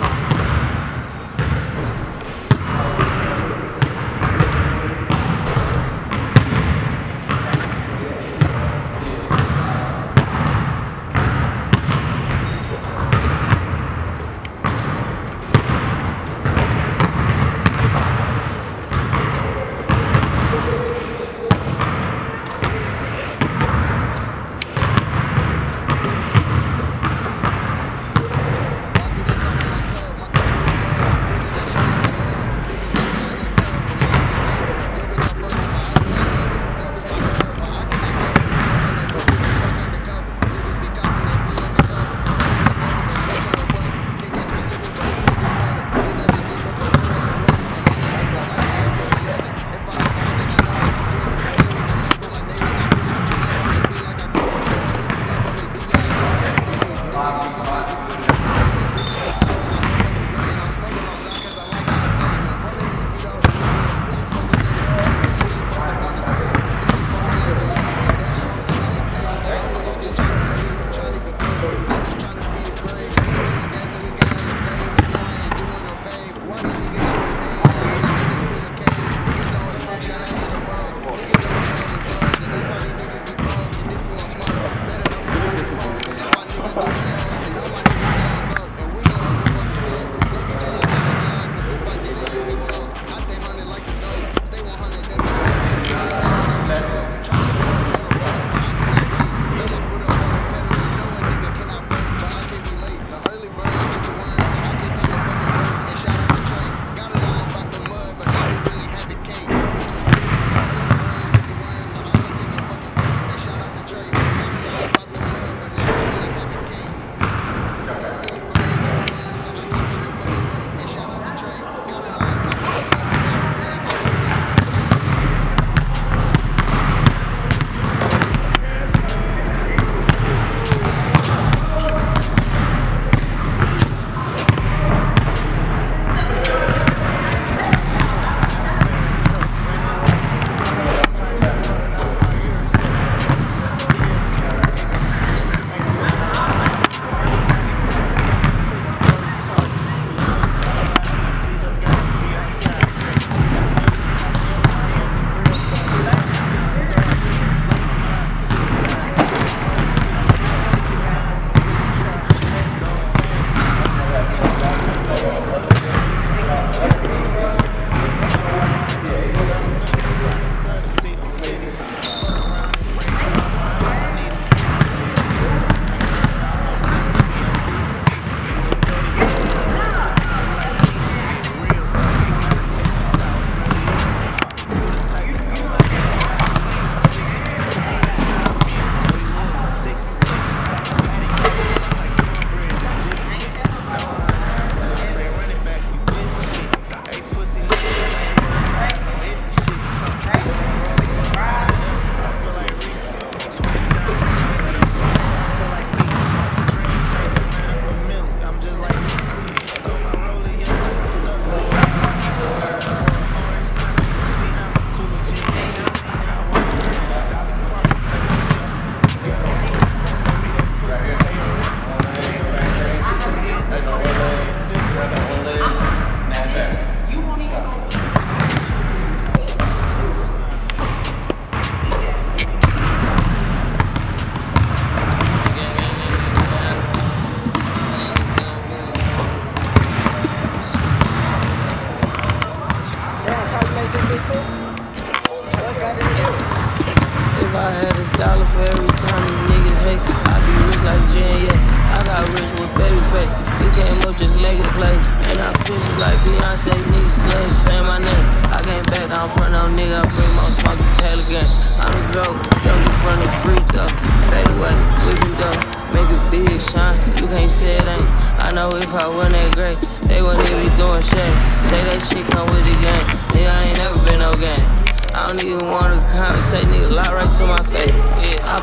I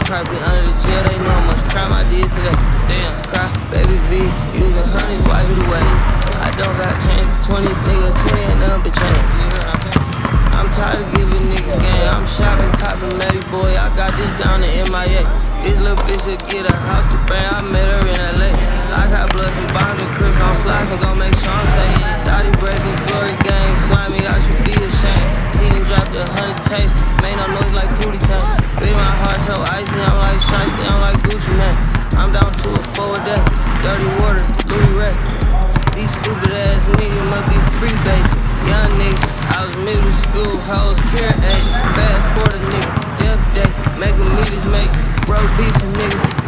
probably under the jail, they know how much crime I did today. Damn, cry, baby V, using honey, wipe it away. I don't got change for 20, nigga, 20 ain't nothing but change. I'm tired of giving niggas game. I'm shopping, copping, Matty boy. I got this down in MIA. This little bitch should get a house to bang. I met her in LA. I got blood from Bobby Crook, I'm slice, I'm gon' make sure I'm saying. Breaking glory game, slimy, I should be ashamed. He done dropped a hundred tapes, made no noise like booty tape. Big my heart so icy, I'm like shiesty, I'm like Gucci Mane. I'm down to a full day, dirty water, Louis Ray. These stupid ass niggas must be free basic. Young nigga, I was middle school, hoes, care eight. Fast forward nigga, death day, Mega meters, make bro beef nigga.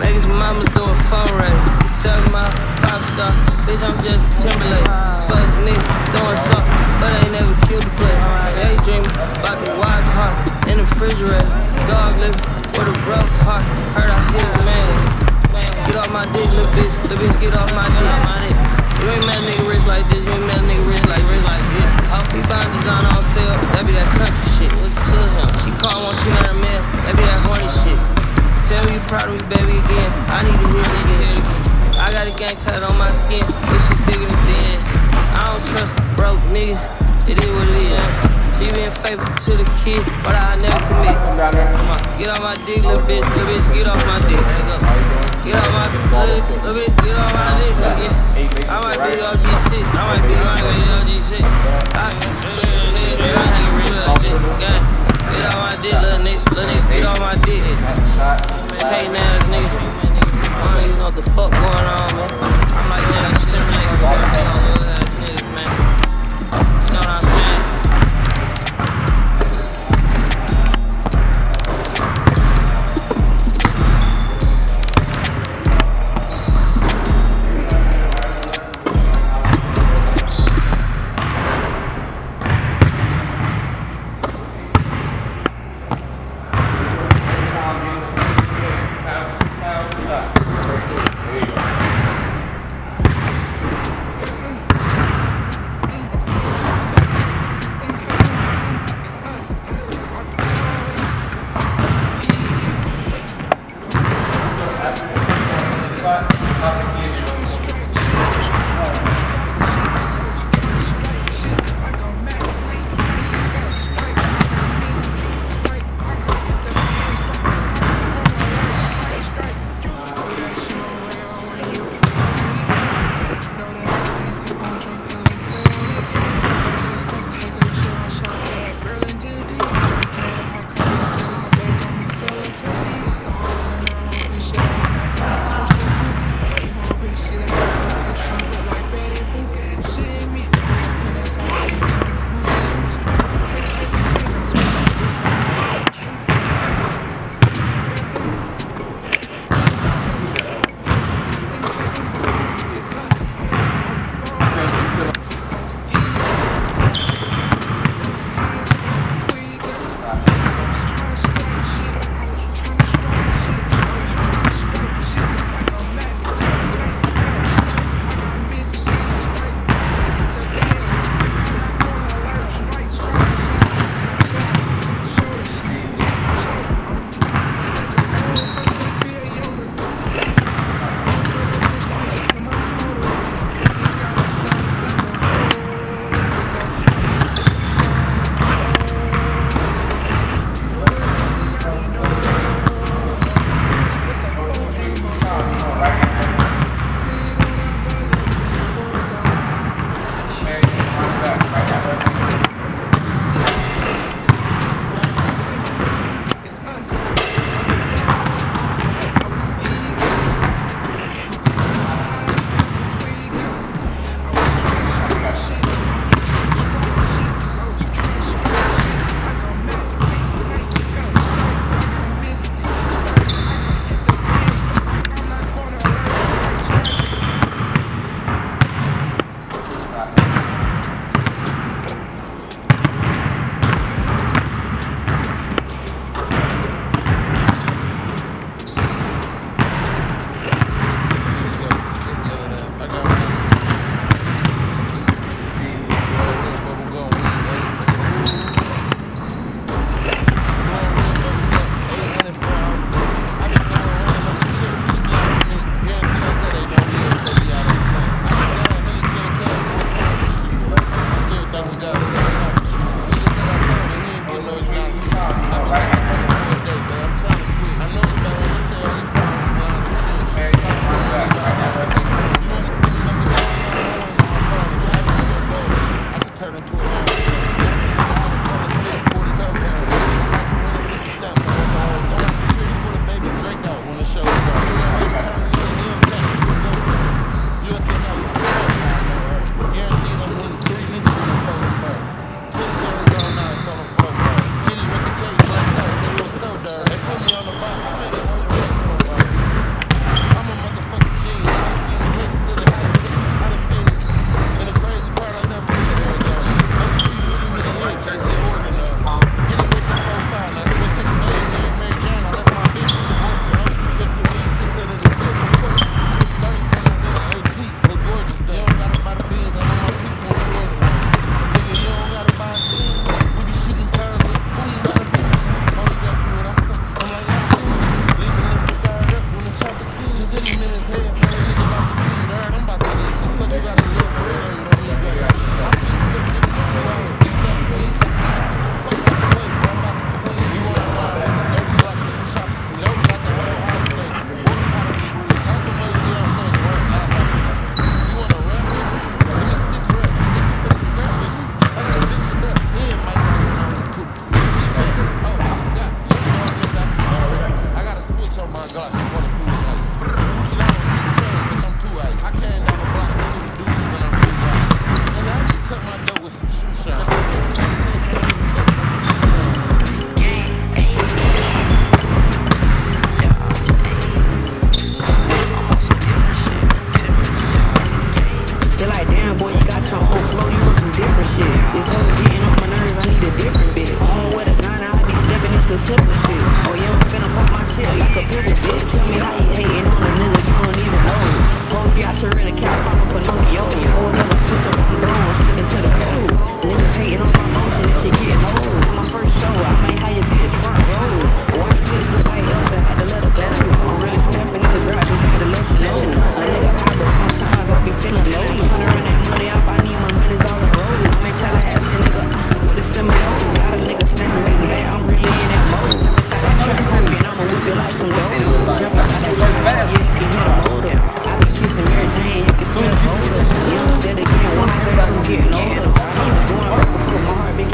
jump out that work fast. You can hit the motor. I be kissing Mary Jane, you can smell motor. Young, steady, get wiser, I'm getting older. I'm going my heart. I'm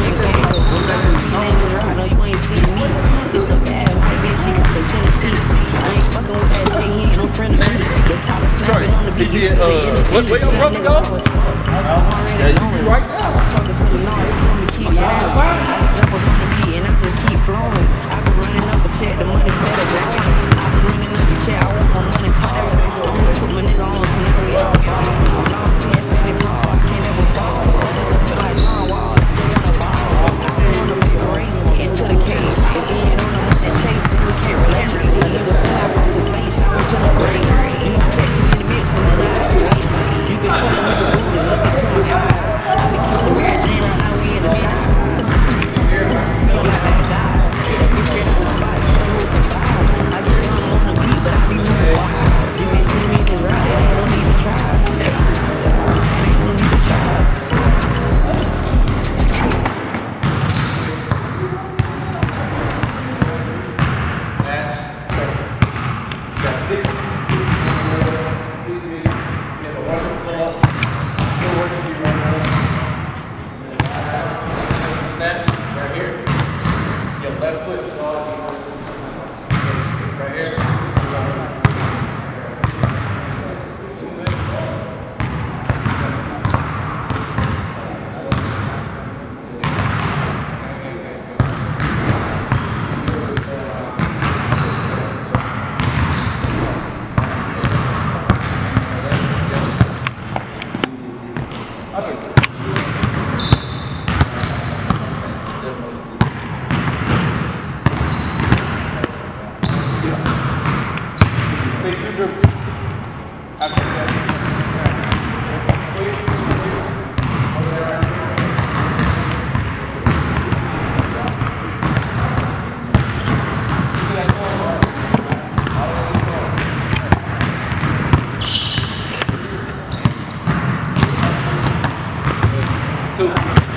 no, you ain't me. It's bad she come from Tennessee. I ain't fucking with that shit, no friend of mine. The is you, uh, what, where your brother go? Yeah, you right now. I'm talking to the law, told me keep going. I on running up a check, the steady growing. two.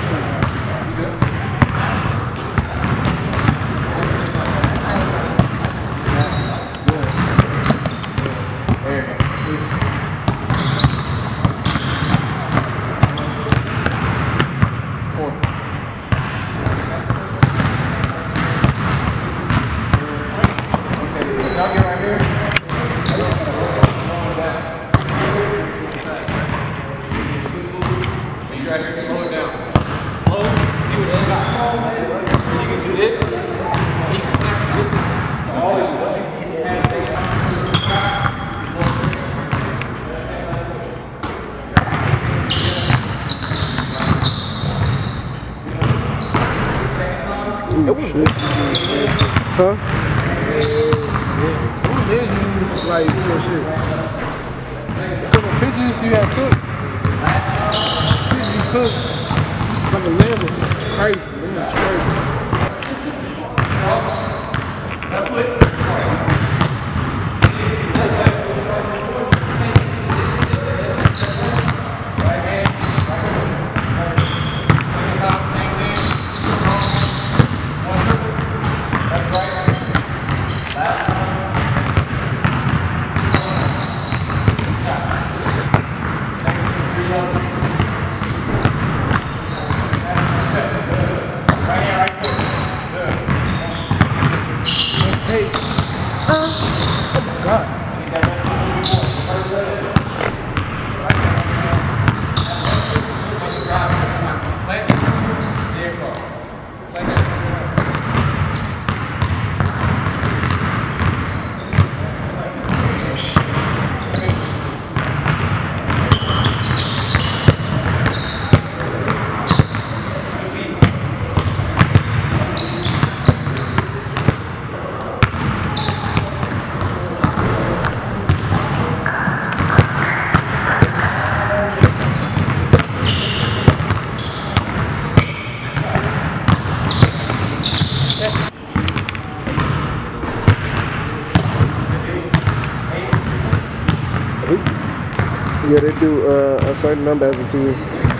Shit. Huh? Who is you? Like, you shit. Because the pictures you had took, pictures you took, like the lamb was crazy. Was crazy. That's it. Yeah, they do uh, a certain number as a team.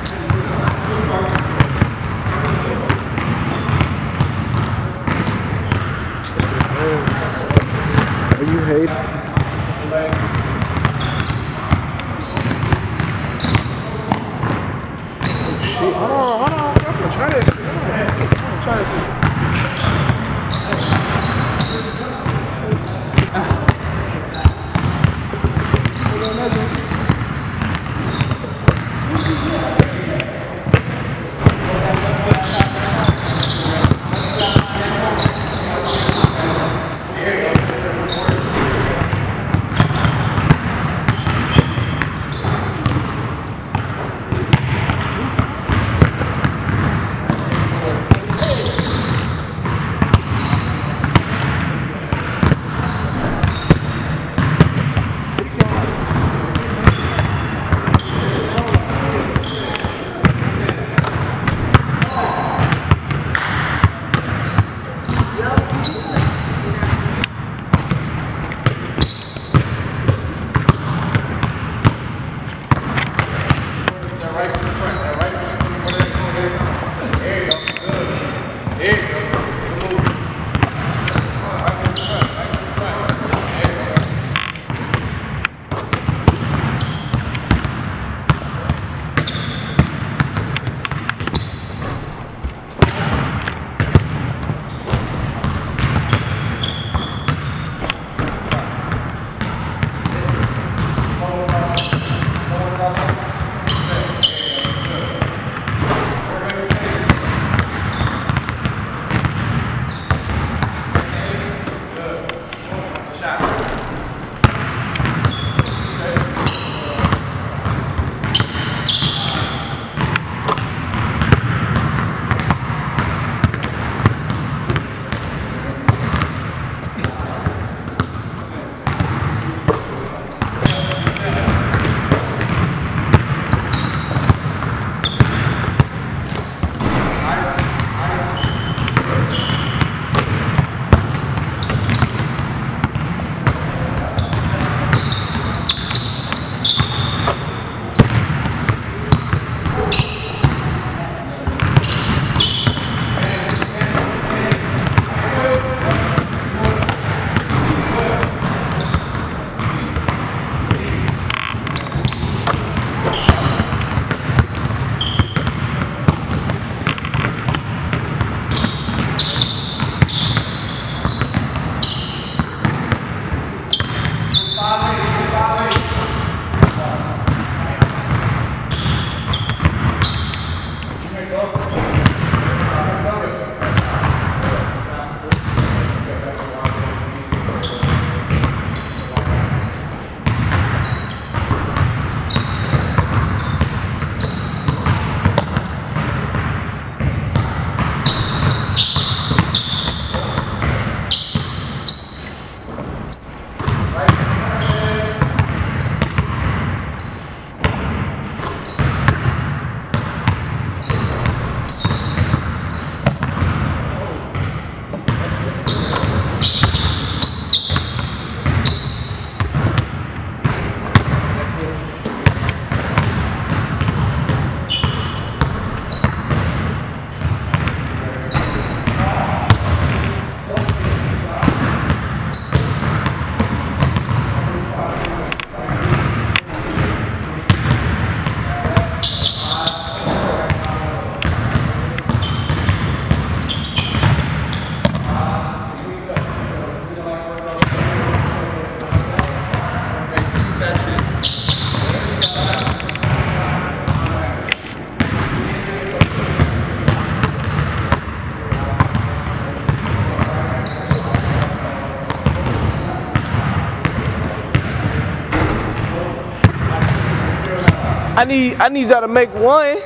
I need I need y'all to make one.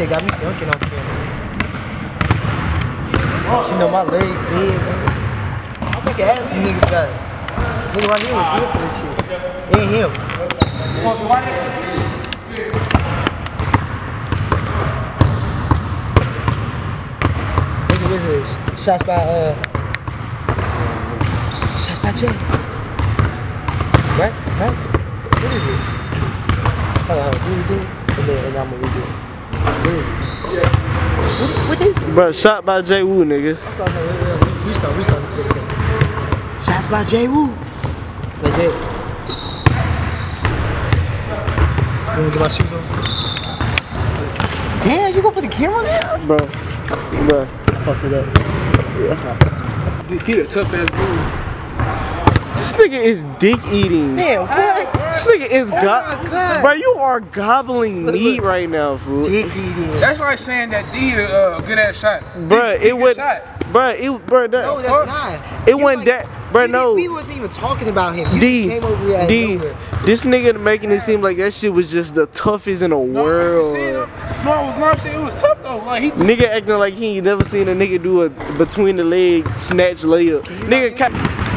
Shit got me dunking on camera. You know my legs big. nigga. I think ass the niggas got it. Nigga right here here for this shit. Ain't him. This is, this is shots by uh shots by Jay. Right? Right? What is it? Hold on, hold on. Do it, do it. And then and I'm gonna it. What is it? What, is- what is it? Bro, shot by Jay Woo, nigga. Okay, okay, wait, wait, wait. Restart, restart this thing. Shots by Jay Woo. Like that. You wanna get my shoes on? Damn, you gonna put the camera there? Bro, bro. I fucked it up. Yeah, that's my fault. He a tough ass dude. This nigga is dick eating. Damn, what? This nigga is Oh my go- God. Bro, you are gobbling meat right now, fool. Dick eating. That's like saying that D a uh, good ass shot. Bruh, D- D it good would, shot. bruh, it, bruh, that, No, that's not. It wasn't that- bruh, we- no. We wasn't even talking about him. You D, just came over here D, nowhere. this nigga making it seem like that shit was just the toughest in the No, world. I'm saying, uh, no, I was not saying it was tough though. Like he Nigga acting like he ain't never seen a nigga do a between the leg snatch layup. Nigga, ca-